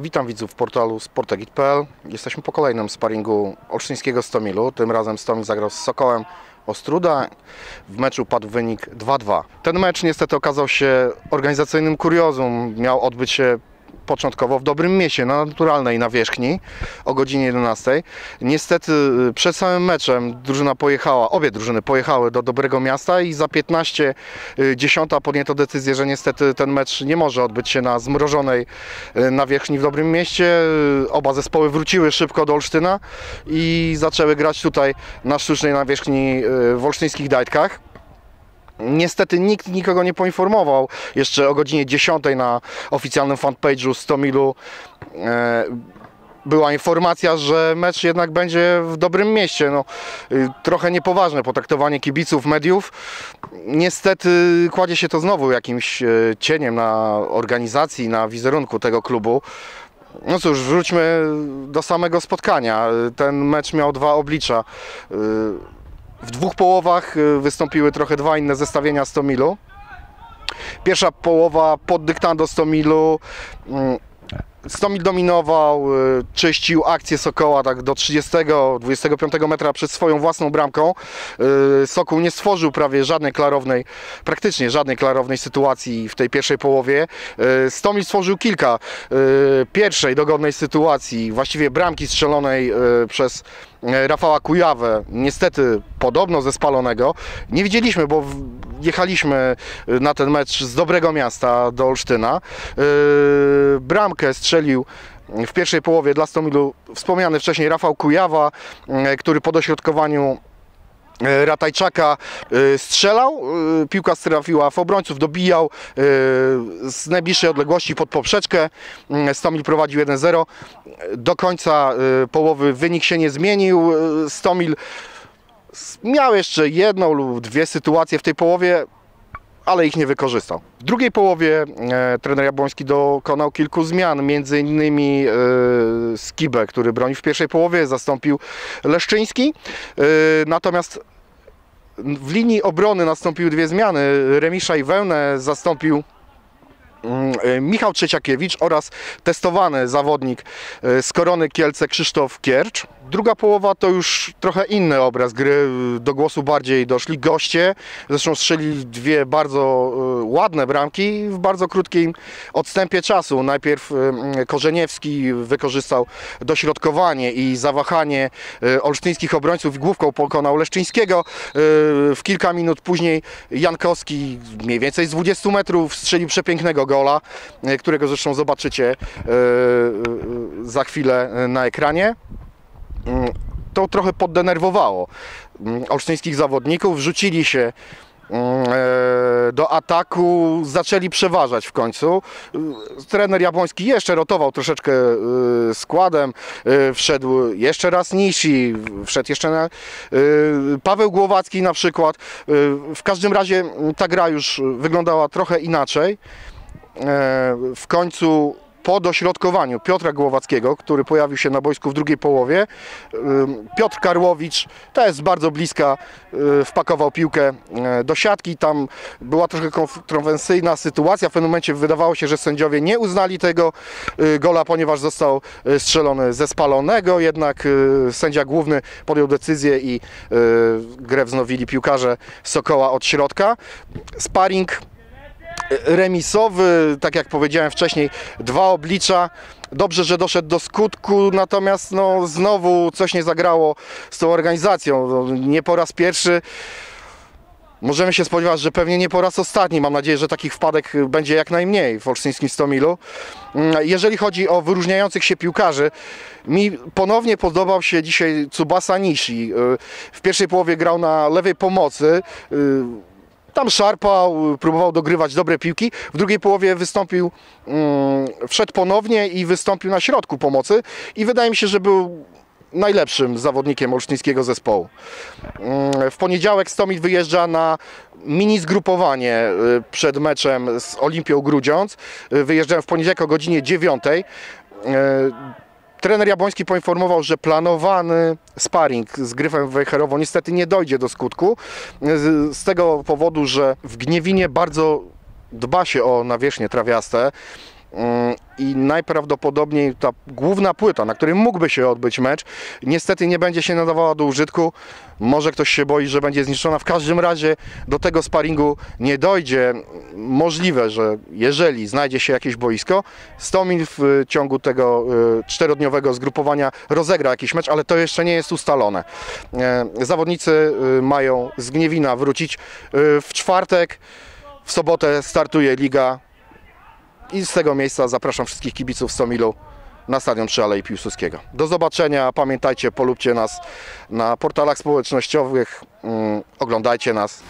Witam widzów portalu sportegit.pl. Jesteśmy po kolejnym sparingu olsztyńskiego Stomilu. Tym razem Stomil zagrał z Sokołem Ostruda. W meczu padł wynik 2-2. Ten mecz niestety okazał się organizacyjnym kuriozum. Miał odbyć się początkowo w dobrym mieście, na naturalnej nawierzchni o godzinie 11. Niestety y, przed samym meczem drużyna pojechała, obie drużyny pojechały do dobrego miasta i za 15 y, 10 podjęto decyzję, że niestety ten mecz nie może odbyć się na zmrożonej y, nawierzchni w dobrym mieście. Oba zespoły wróciły szybko do Olsztyna i zaczęły grać tutaj na sztucznej nawierzchni w olsztyńskich Dajtkach. Niestety nikt nikogo nie poinformował. Jeszcze o godzinie 10 na oficjalnym fanpage'u Stomilu e, była informacja, że mecz jednak będzie w dobrym mieście. No, y, trochę niepoważne potraktowanie kibiców, mediów. Niestety kładzie się to znowu jakimś e, cieniem na organizacji, na wizerunku tego klubu. No cóż, wróćmy do samego spotkania. Ten mecz miał dwa oblicza. W dwóch połowach y, wystąpiły trochę dwa inne zestawienia Stomilu. Pierwsza połowa pod dyktando Stomilu. mm, Stomil dominował, y, czyścił akcję Sokoła tak do 30-25 metra przed swoją własną bramką. Y, Sokół nie stworzył prawie żadnej klarownej, praktycznie żadnej klarownej sytuacji w tej pierwszej połowie. Y, Stomil stworzył kilka pierwszej dogodnej sytuacji, właściwie bramki strzelonej przez Rafała Kujawę, niestety podobno ze spalonego. Nie widzieliśmy, bo jechaliśmy na ten mecz z dobrego miasta do Olsztyna. Bramkę strzelił w pierwszej połowie dla Stomilu wspomniany wcześniej Rafał Kujawa, y, który po dośrodkowaniu e, Ratajczaka e, strzelał, e, piłka trafiła w obrońców, dobijał e, z najbliższej odległości pod poprzeczkę. Stomil prowadził 1-0. Do końca e, połowy wynik się nie zmienił. E, Stomil miał jeszcze jedną lub dwie sytuacje w tej połowie, ale ich nie wykorzystał. W drugiej połowie e, trener Jabłoński dokonał kilku zmian, między innymi e, Skibę, który broni w pierwszej połowie, zastąpił Leszczyński. E, natomiast w linii obrony nastąpiły dwie zmiany. Remisza i Wełnę zastąpił mm, e, Michał Trzeciakiewicz oraz testowany zawodnik e, z Korony Kielce Krzysztof Kiercz. Druga połowa to już trochę inny obraz gry. Do głosu bardziej doszli goście. Zresztą strzelili dwie bardzo e, ładne bramki w bardzo krótkim odstępie czasu. Najpierw e, Korzeniewski wykorzystał dośrodkowanie i zawahanie e, olsztyńskich obrońców i główką pokonał Leszczyńskiego. W kilka minut później Jankowski mniej więcej z 20 metrów strzelił przepięknego gola, którego zresztą zobaczycie za chwilę na ekranie. Mm, To trochę poddenerwowało mm, olsztyńskich zawodników. Wrzucili się mm, e, do ataku, zaczęli przeważać w końcu. Y, Trener Jabłoński jeszcze rotował troszeczkę y, składem, y, wszedł jeszcze raz Nishi, wszedł jeszcze na, Paweł Głowacki na przykład. W każdym razie ta gra już wyglądała trochę inaczej. E, W końcu po dośrodkowaniu Piotra Głowackiego, który pojawił się na boisku w drugiej połowie, Piotr Karłowicz też z bardzo bliska y, wpakował piłkę e, do siatki. Tam była trochę kontrowersyjna sytuacja. W pewnym momencie wydawało się, że sędziowie nie uznali tego y, gola, ponieważ został y, strzelony ze spalonego. Jednak sędzia główny podjął decyzję i grę wznowili piłkarze Sokoła od środka. Sparring remisowy, tak jak powiedziałem wcześniej, dwa oblicza. Dobrze, że doszedł do skutku, natomiast no, znowu coś nie zagrało z tą organizacją. No, nie po raz pierwszy. Możemy się spodziewać, że pewnie nie po raz ostatni. Mam nadzieję, że takich wpadek będzie jak najmniej w olsztyńskim Stomilu. Mm, Jeżeli chodzi o wyróżniających się piłkarzy, mi ponownie podobał się dzisiaj Tsubasa Nishi. Y, W pierwszej połowie grał na lewej pomocy. Tam szarpał, próbował dogrywać dobre piłki. W drugiej połowie wystąpił, mm, wszedł ponownie i wystąpił na środku pomocy i wydaje mi się, że był najlepszym zawodnikiem olsztyńskiego zespołu. Mm, W poniedziałek Stomil wyjeżdża na mini zgrupowanie y, przed meczem z Olimpią Grudziądz. Y, Wyjeżdżają w poniedziałek o godzinie 9. Trener Jabłoński poinformował, że planowany sparring z Gryfem Wejherową niestety nie dojdzie do skutku. Z, tego powodu, że w Gniewinie bardzo dba się o nawierzchnie trawiaste. I najprawdopodobniej ta główna płyta, na której mógłby się odbyć mecz, niestety nie będzie się nadawała do użytku. Może ktoś się boi, że będzie zniszczona. W każdym razie do tego sparingu nie dojdzie. Możliwe, że jeżeli znajdzie się jakieś boisko, Stomil w ciągu tego y, czterodniowego zgrupowania rozegra jakiś mecz, ale to jeszcze nie jest ustalone. E, Zawodnicy y, mają z Gniewina wrócić w czwartek. W sobotę startuje liga i z tego miejsca zapraszam wszystkich kibiców Stomilu na stadion przy Alei Piłsudskiego. Do zobaczenia, pamiętajcie, polubcie nas na portalach społecznościowych, mm, oglądajcie nas.